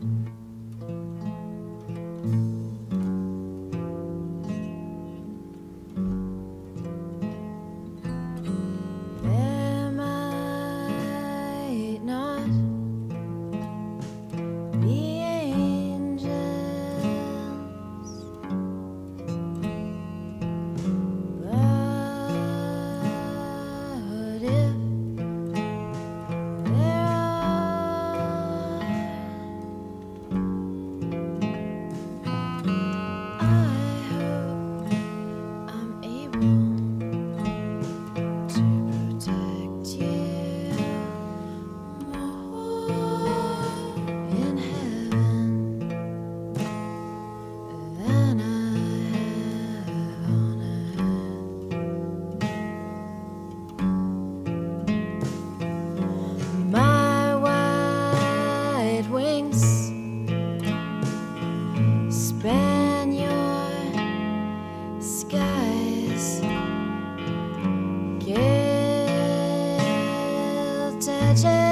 There might not imagine